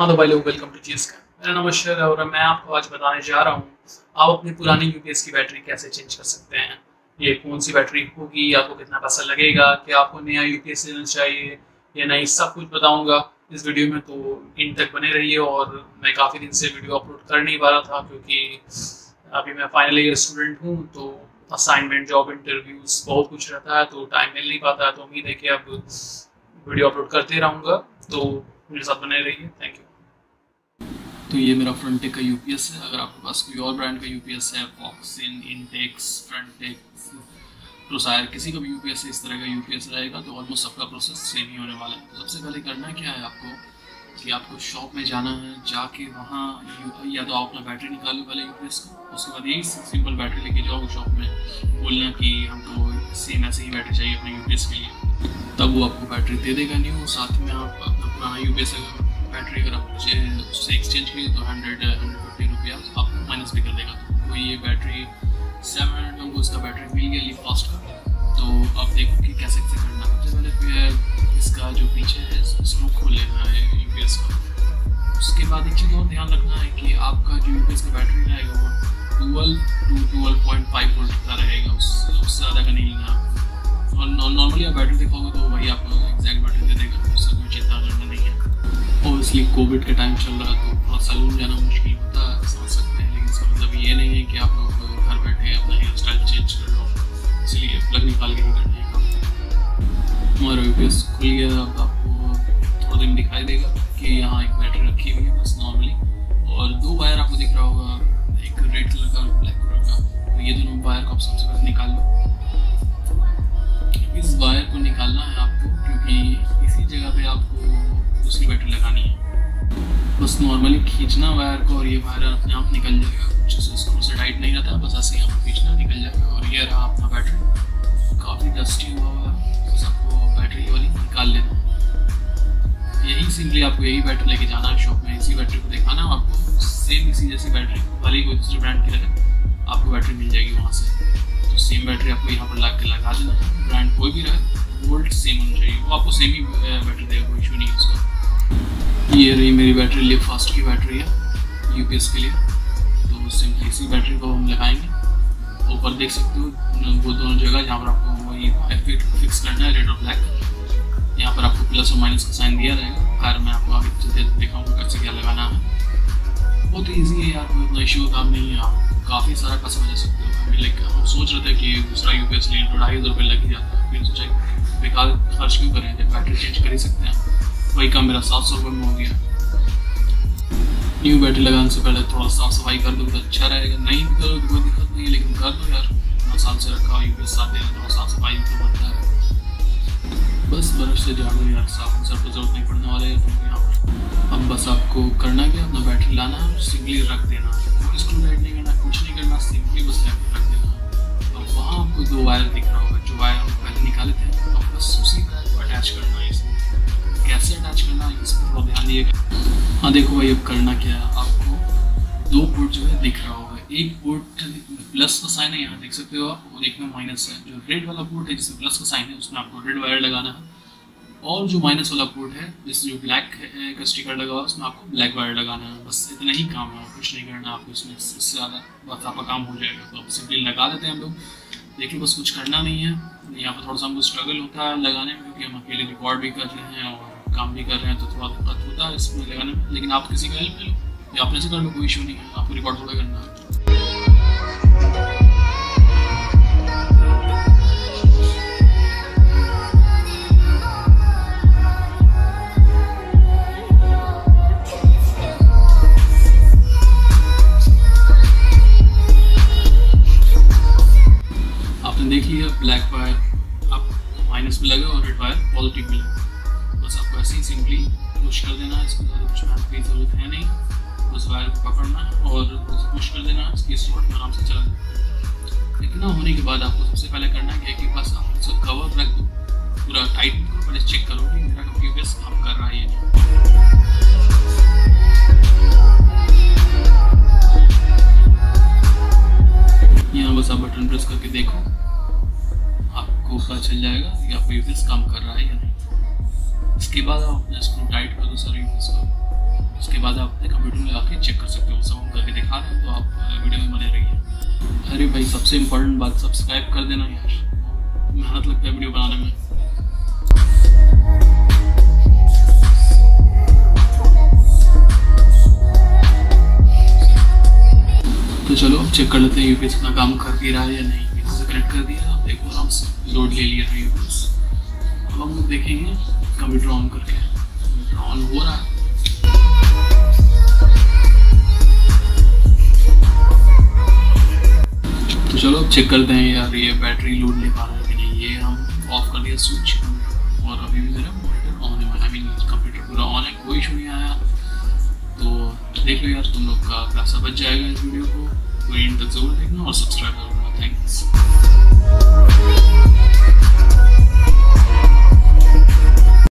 हाँ तो भाई लोग वेलकम टू चीज़ का मेरा नाम अशर है और मैं आपको आज बताने जा रहा हूँ, आप अपनी पुरानी यूपीएस की बैटरी कैसे चेंज कर सकते हैं? ये कौन सी बैटरी होगी, आपको कितना पैसा लगेगा, क्या आपको नया यूपीएस लेना चाहिए, या नहीं, सब कुछ बताऊँगा इस वीडियो में तो इन तक बने रहिए और मैं काफ़ी दिन से वीडियो अपलोड कर नहीं पा रहा था क्योंकि अभी मैं फाइनल ईयर स्टूडेंट हूँ तो असाइनमेंट जॉब इंटरव्यूज़ बहुत कुछ रहता है तो टाइम मिल नहीं पाता है तो उम्मीद है कि अब वीडियो अपलोड करते रहूँगा तो मेरे साथ बने रहिए थैंक यू तो ये मेरा फ्रंटेक का यूपीएस है। अगर आपके पास कोई और ब्रांड का यूपीएस है फॉक्सिन इनटेक्स फ्रंटेक्स प्रोसायर किसी का भी यूपीएस इस तरह का यूपीएस रहेगा तो ऑलमोस्ट सबका प्रोसेस सेम ही होने वाला है। तो सबसे पहले करना क्या है आपको कि आपको शॉप में जाना है, जाके वहाँ या तो आप अपना बैटरी निकालो पहले यूपीएस का, उसके बाद यही सिंपल बैटरी लेके जाओ शॉप में, बोलना कि हमको सेम ऐसे ही बैटरी चाहिए अपने यूपीएस के लिए। तब वो आपको बैटरी दे देगा न्यू साथ में आप अपना पुराना यूपीएस बैटरी अगर आप उससे एक्सचेंज करिए तो हंड्रेड हंड्रेड फिफ्टी रुपया आपको माइनस भी कर देगा। तो ये बैटरी सेवन हंड्रेड में उसका बैटरी मिल गया फास्ट का तो आप देखो कि कैसे कैसे करना। है सबसे पहले फिर इसका जो पीछे है इसको खोल लेना है यू पी एस का। उसके बाद एक चीज़ और ध्यान रखना है कि आपका जो यू पी एस का बैटरी रहेगा वो twelve two twelve point five volt का रहेगा। उससे ज़्यादा का नहीं लेना और नॉर्मली आप बैटरी देखोगे तो वही आपको एग्जैक्ट बैटरी दे देगा। उससे कोई चिंता करना नहीं है। ओबियसली कोविड का टाइम चल रहा है तो थोड़ा सैलून जाना मुश्किल होता है, समझ सकते हैं, लेकिन इसका मतलब ये नहीं है कि आप लोग घर बैठे अपना हेयर स्टाइल चेंज कर लो, इसलिए प्लग निकाल के ही करना हमारा यू खुल गया, अब आपको थोड़ा दिन दिखाई देगा कि यहाँ एक बैटरी रखी हुई है, बस नॉर्मली और दो वायर आपको दिख रहा होगा, एक रेड कलर का और ब्लैक कलर का। तो ये दोनों वायर को आप सबसे पहले निकाल लो। इस वायर को निकालना है आपको, क्योंकि इसी जगह पे आपको बस नॉर्मली खींचना वायर को और ये वायर अपने आप निकल जाएगा। कुछ स्क्रू से टाइट नहीं रहता, बस ऐसे यहाँ पर खींचना निकल जाएगा। और ये रहा अपना बैटरी काफ़ी डस्टी हुआ हुआ है। बस आपको बैटरी वाली निकाल लेना। यही सिंपली आपको यही बैटरी लेके जाना है शॉप में। इसी बैटरी को दिखाना आपको। सेम इसी जैसी बैटरी वाली कोई दूसरे ब्रांड की रहे आपको बैटरी मिल जाएगी वहाँ से। तो सेम बैटरी आपको यहाँ पर ला के लगा देना ब्रांड कोई भी रहे वोल्ट सेम होना चाहिए। वो आपको सेम ही बैटरी देगा, कोई इशू नहीं है उसका। ये रही मेरी बैटरी लिप फास्ट की बैटरी है यूपीएस के लिए। तो सिंपली इसी बैटरी को हम लगाएँगे। ऊपर देख सकते हो वो दोनों जगह जहाँ पर आपको वही फिट फिक्स करना है रेड और ब्लैक यहाँ पर आपको प्लस और माइनस का साइन दिया रहेगा। खैर मैं आपको आगे चलते दिखाऊँगा कैसे क्या लगाना है। बहुत ईजी है यार, कोई इतना इशू काम नहीं है। आप काफ़ी सारा पैसा बचा सकते हो। लाइक हम सोच रहे थे कि दूसरा यू पी एस लें ढाई हज़ार रुपये लग ही जाता है। फिर सोचा, बेकार खर्च क्यों करें जब बैटरी चेंज कर ही सकते हैं। वही का मेरा सात सौ रुपये में हो गया। न्यू बैटरी लगाने से पहले थोड़ा साफ़ सफ़ाई कर दो तो अच्छा रहेगा। नहीं कर तो कोई दिक्कत नहीं है, लेकिन कर दो यार। नौ साल से रखा यू पी साथ देना थोड़ा साफ़ सफ़ाई तो बनता है। बस बर्फ़ से झाड़ो यार साफ़ सर पर ज़रूरत नहीं पड़ने वाले। यहाँ अब बस आपको करना क्या? अपना बैटरी लाना है सिंगली रख देना। हाँ देखो भाई, अब करना क्या है? आपको दो पोर्ट जो है दिख रहा होगा। एक पोर्ट प्लस का साइन है, यहाँ देख सकते हो आप, और एक में माइनस है। जो रेड वाला पोर्ट है, जिसमें प्लस का साइन है, उसमें आपको रेड वायर लगाना है। और जो माइनस वाला पोर्ट है जिस जो ब्लैक का स्टिकर लगा हुआ है, उसमें आपको ब्लैक वायर लगाना है। बस इतना ही काम है, कुछ नहीं करना आपको इसमें। इससे ज़्यादा बस आपका काम हो जाएगा। तो आप सिंपली लगा देते हैं हम लोग। देखिए बस कुछ करना नहीं है। यहाँ पर थोड़ा सा हमको स्ट्रगल होता है लगाने में, क्योंकि हम अकेले रिकॉर्ड भी कर रहे हैं और काम भी कर रहे हैं तो थोड़ा दिक्कत होता है, इसमें लगाने में। लेकिन आप किसी का हेल्प ले लो या अपने से कर लो कोई इशू नहीं है, आपको रिकॉर्ड थोड़ा करना है। बस आपको ऐसे ही सिंपली पुश कर देना है इसको ज़्यादा कुछ मेहनत की ज़रूरत है नहीं। बस वायर को पकड़ना है और पुश कर देना है इसकी स्लॉट में आराम से चला देना। इतना होने के बाद आपको सबसे पहले करना है कि बस आप इसका कवर रख दो। पूरा टाइट पहले चेक करो कि मेरा कंप्यूटर काम कर रहा है यहाँ बस आप बटन प्रेस करके देखो। आपको पता चल जाएगा कि आपका यूपीएस काम कर रहा है या नहीं। इसके बाद आप अपना स्क्रू टाइट कर दो सारे को उसके बाद आप अपने कंप्यूटर में आके चेक कर सकते हो, सब हम करके दिखा रहे हैं तो आप वीडियो में बने रहिए। अरे भाई, सबसे इम्पोर्टेंट बात सब्सक्राइब कर देना यार। मेहनत लगता है वीडियो बनाने में। तो चलो, अब चेक कर लेते हैं यूपीएस अपना काम कर भी रहा है या नहीं। यूपीएस से कनेक्ट कर दिया अब देखो, आराम से लोड ले लिया है यूपीएस अब हम देखेंगे कंप्यूटर ऑन करके। ऑन हो रहा है। तो चलो, अब चेक करते हैं यार, ये बैटरी लोड ले पा रहा है कि नहीं ये हम ऑफ़ कर दिया स्विच और अभी भी मेरा मॉनिटर ऑन है आई मीन कंप्यूटर पूरा ऑन है, कोई इशू नहीं आया। तो देख लो यार, तुम लोग का पैसा बच जाएगा इस वीडियो को। तो एंड तक ज़रूर देखना और सब्सक्राइब करना। थैंक्स